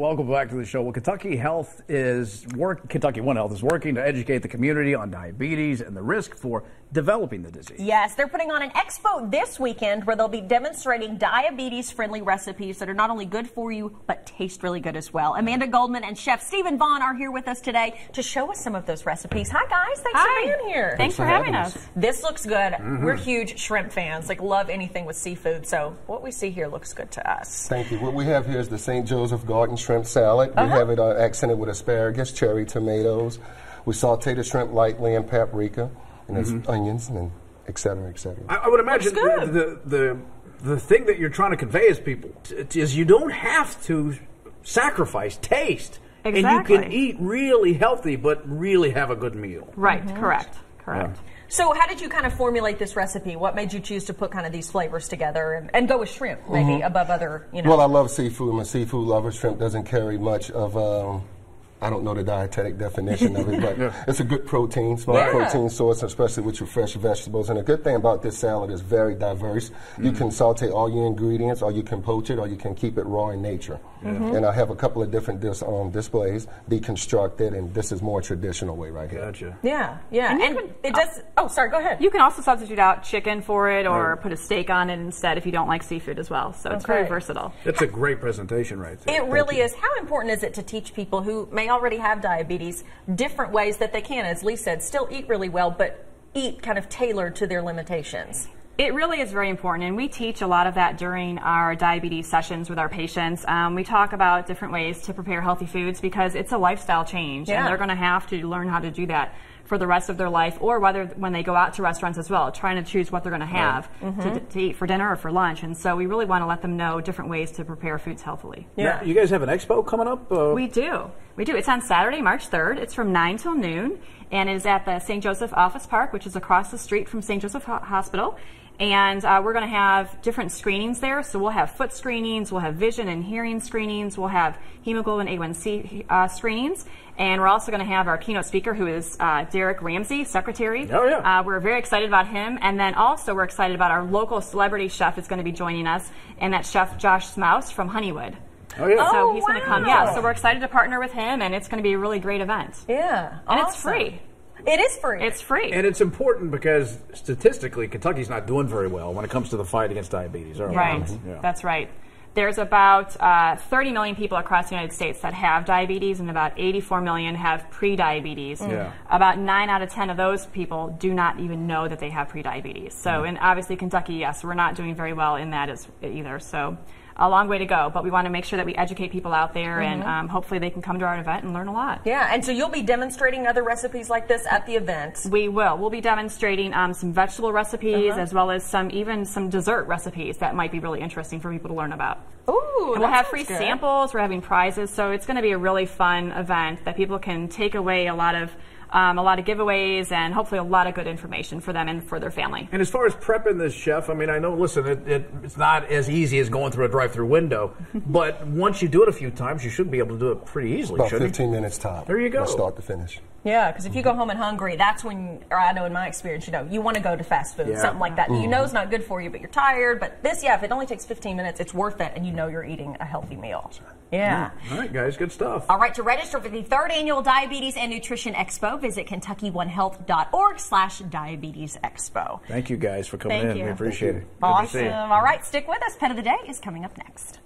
Welcome back to the show. Well, Kentucky Health is work. Kentucky One Health is working to educate the community on diabetes and the risk for developing the disease. Yes, they're putting on an expo this weekend where they'll be demonstrating diabetes-friendly recipes that are not only good for you but taste really good as well. Amanda Goldman and Chef Stephen Vaughn are here with us today to show us some of those recipes. Hi guys, thanks Hi. for being here. Thanks, for having us. This looks good. Mm-hmm. We're huge shrimp fans. Like love anything with seafood. So what we see here looks good to us. Thank you. What we have here is the St. Joseph Garden Shrimp Salad. Uh-huh. We have it uh, accented with asparagus, cherry tomatoes. We saute the shrimp lightly in paprika, and it's onions, and et cetera, et cetera. I, I would imagine Looks good. the, the the thing that you're trying to convey is people t- is you don't have to sacrifice taste, and you can eat really healthy but really have a good meal. Right, correct, correct. So how did you kind of formulate this recipe? What made you choose to put kind of these flavors together and, and go with shrimp maybe above other, you know? Well, I love seafood. I'm a seafood lover. Shrimp doesn't carry much of, um, I don't know the dietetic definition of it, but it's a good protein, small Yeah. protein source, especially with your fresh vegetables. And the good thing about this salad is very diverse. You mm. can saute all your ingredients, or you can poach it, or you can keep it raw in nature. Mm-hmm. And I have a couple of different dis- um, displays, deconstructed, and this is more traditional way right here. Gotcha. yeah, yeah. And And, can- it uh, just, oh, sorry, go ahead. You can also substitute out chicken for it or put a steak on it instead if you don't like seafood as well. So it's very versatile. It's a great presentation right there. It really is. How important is it to teach people who may already have diabetes different ways that they can, as Lee said, still eat really well, but eat kind of tailored to their limitations? It really is very important, and we teach a lot of that during our diabetes sessions with our patients. Um, we talk about different ways to prepare healthy foods because it's a lifestyle change, Yeah. and they're going to have to learn how to do that for the rest of their life, or whether when they go out to restaurants as well, trying to choose what they're going to have to, to eat for dinner or for lunch. And so we really want to let them know different ways to prepare foods healthily. Now, you guys have an expo coming up? Uh, We do. We do. It's on Saturday, March 3rd. It's from 9 till noon, and it is at the St. Joseph Office Park, which is across the street from St. Joseph Ho- Hospital. And uh, we're going to have different screenings there. So we'll have foot screenings, we'll have vision and hearing screenings, we'll have hemoglobin A1C uh, screenings, and we're also going to have our keynote speaker, who is uh, Derrick Ramsey, secretary. Oh, yeah. Uh, we're very excited about him, and then also we're excited about our local celebrity chef is going to be joining us, and that's Chef Josh Smouse from Honeywood. oh yeah. So Oh, he's going to come. Yeah. So we're excited to partner with him, and it's going to be a really great event. Yeah. And it's free. It is free. It's free. And it's important because statistically, Kentucky's not doing very well when it comes to the fight against diabetes. Are right. Yeah. That's right. There's about uh, 30 million people across the United States that have diabetes, and about 84 million have pre-diabetes. Yeah. About nine out of 10 of those people do not even know that they have pre-diabetes. So, and obviously Kentucky, yes, we're not doing very well in that as either. So, a long way to go. But we want to make sure that we educate people out there, and um, hopefully they can come to our event and learn a lot. yeah, and so you'll be demonstrating other recipes like this at the event. We will. We'll be demonstrating um, some vegetable recipes Uh-huh. as well as some even some dessert recipes that might be really interesting for people to learn about. Ooh, And we'll have free samples. We're having prizes, so it's going to be a really fun event that people can take away a lot of um, a lot of giveaways and hopefully a lot of good information for them and for their family. And as far as prepping this, chef, I mean, I know, listen, it, it, it's not as easy as going through a drive-through window, but once you do it a few times, you should be able to do it pretty easily, About shouldn't 15 minutes top. There you go. From start to finish. Yeah, because if you go home and hungry, that's when, or I know in my experience, you know, you want to go to fast food, Yeah. something like that. Mm-hmm. You know it's not good for you, but you're tired. But this, yeah, if it only takes 15 minutes, it's worth it, and you know you're eating a healthy meal. Yeah. you? All right, guys, good stuff. All right, to register for the third annual Diabetes and Nutrition Expo, visit KentuckyOneHealth.org slash Diabetes Expo. Thank you guys for coming Thank in. you. We appreciate it. Good to see Awesome. All right, stick with us. Pet of the Day is coming up next.